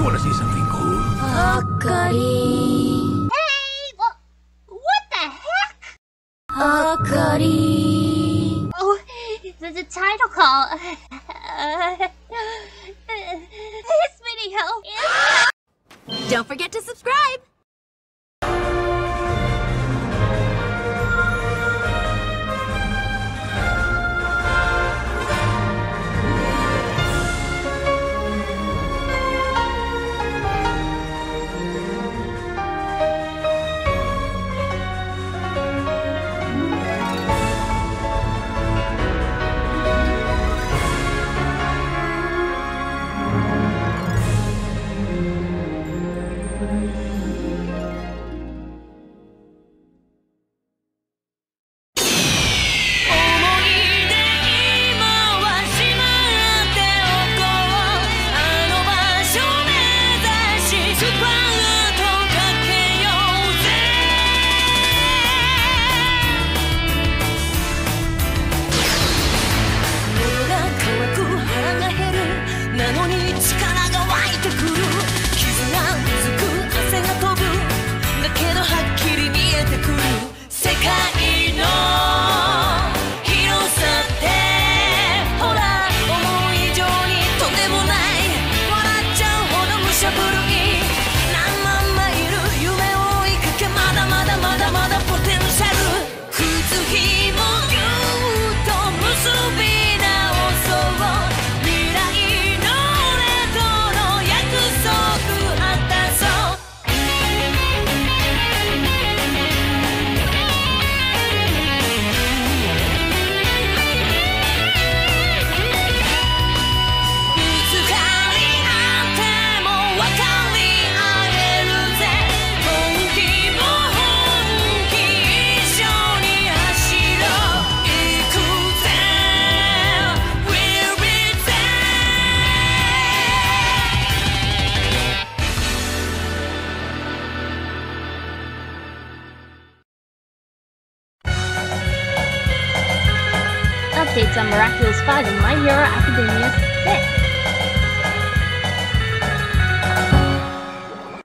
You want to see something cool? Akari. Hey, what, what the heck? Akari. Oh, the, the title call. Uh, this video is. Don't forget to subscribe. 力 Miraculous 5 My Hero Academia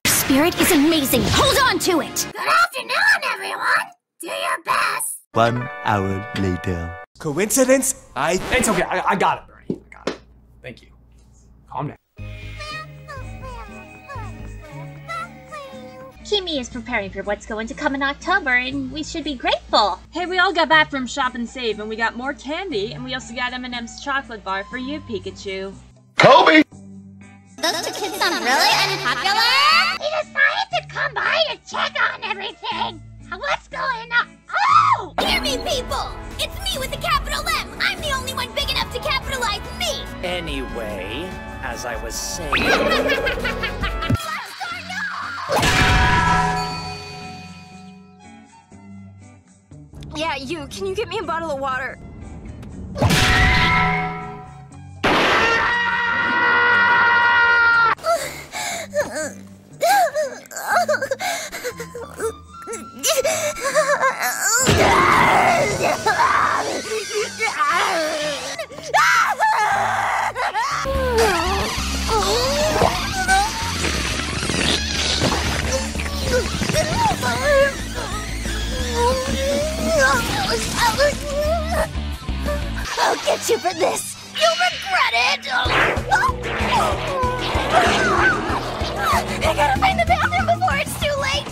6. Spirit is amazing. Hold on to it. Good afternoon, everyone! Do your best! One hour later. Coincidence? I. It's okay. I, I got it, Bernie. I got it. Thank you. Calm down. Kimi is preparing for what's going to come in October, and we should be grateful. Hey, we all got back from Shop and Save, and we got more candy, and we also got M&M's chocolate bar for you, Pikachu. Kobe! Those two kids sound really unpopular. We decided to come by to check on everything. What's going on? Oh! Hear me, people! It's me with the capital M! I'm the only one big enough to capitalize me! Anyway, as I was saying. Yeah, you. Can you get me a bottle of water? I'll get you for this! You'll regret it! I gotta find the bathroom before it's too late!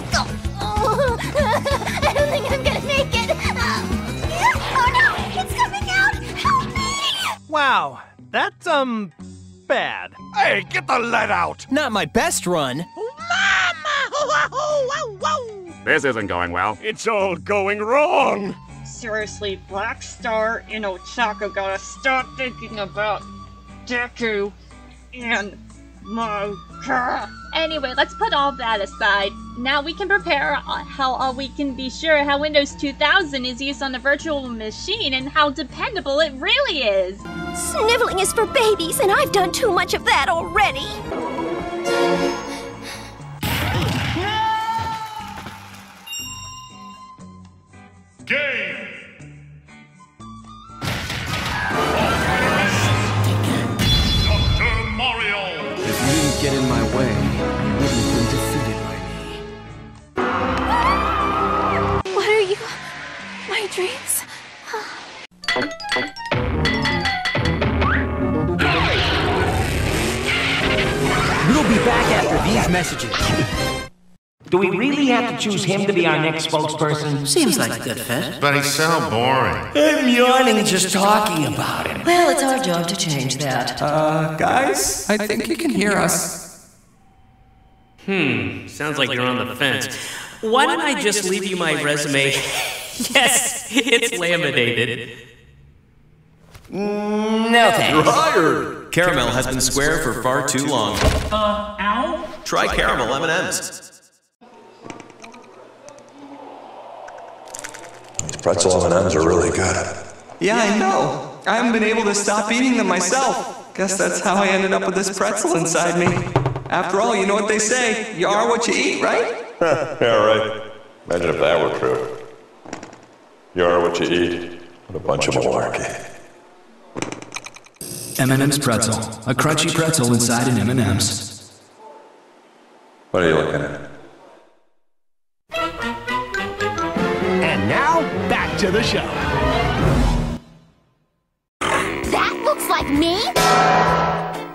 I don't think I'm gonna make it! Oh no! It's coming out! Help me! Wow, that's, um, bad. Hey, get the lead out! Not my best run. Mama! This isn't going well. It's all going wrong! Seriously, Black Star and Ochako gotta stop thinking about Deku and my. Anyway, let's put all that aside. Now we can prepare how uh, we can be sure how Windows 2000 is used on a virtual machine and how dependable it really is. Sniveling is for babies, and I've done too much of that already! Get in my way, Do we really have to choose him to be our next spokesperson? Seems like a good fit. But he's so boring. I'm yawning just talking about him. Well, it's our job to change that. Uh, guys, I think you can hear us. Hmm, sounds like you're on the fence. Why don't I just leave you my resume? yes, it's laminated. No thanks. You're Hired. Caramel has been square for far too long. Uh, ow? Try caramel M&Ms. Pretzel M&Ms are really good. Yeah, I know. I haven't been able to stop eating them myself. Guess that's how I ended up with this pretzel inside me. After all, you know what they say. You are what you eat, right? yeah, right. Imagine if that were true. You are what you eat. What a bunch of malarkey. M&M's pretzel. A crunchy pretzel inside an M&M's. What are you looking at? To the show. That looks like me!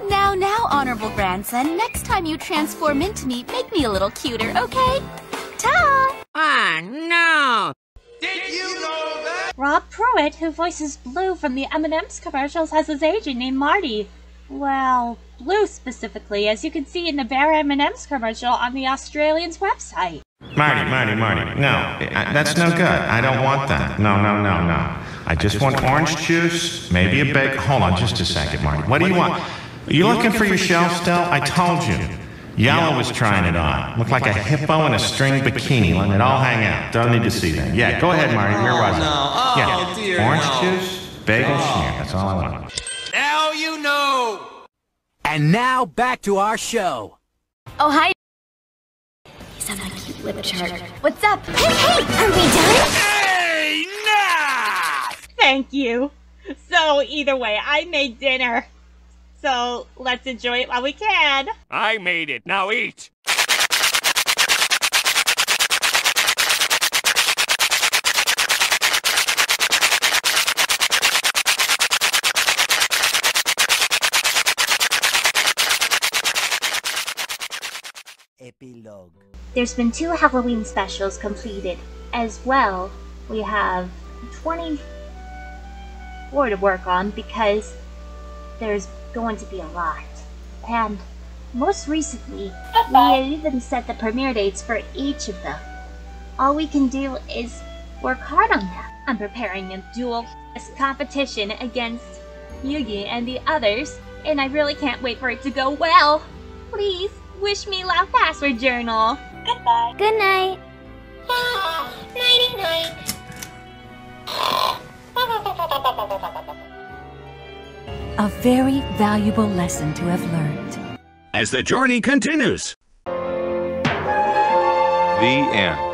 Now, now, honorable grandson, next time you transform into me, make me a little cuter, okay? Ta! Ah, no! Did you know that? Rob Pruitt, who voices Blue from the M&M's commercials, has his agent named Marty. Well, Blue specifically, as you can see in the Bear M&M's commercial on the Australian's website. Marty, Marty, Marty. No, I, that's no good. I don't want that. No, no, no, no. I just want orange juice, maybe a bake. Hold on just a second, Marty. What do you want? Are you looking for your shelf still? I told you. Yellow was trying it on. Looked like a hippo in a string bikini, letting it all hang out. Don't need to see that. Yeah, go ahead, Marty. Where was it? Oh, no. Oh, yeah. dear, Orange juice, bagel, oh. schmear. That's all I want. Now you know! And now back to our show. Oh, hi. He's on my cute lip chart. What's up? Hey, hey! Are we done? Hey, nah! Thank you. So, either way, I made dinner. So, let's enjoy it while we can. I made it. Now eat. Epilogue. There's been two Halloween specials completed. As well, we have 24 to work on because there's going to be a lot. And most recently, we even set the premiere dates for each of them. All we can do is work hard on them. I'm preparing a duel competition against Yugi and the others, and I really can't wait for it to go well. Please wish me luck, password journal. Goodbye. Good night. Nighty night. A very valuable lesson to have learned. As the journey continues. The end.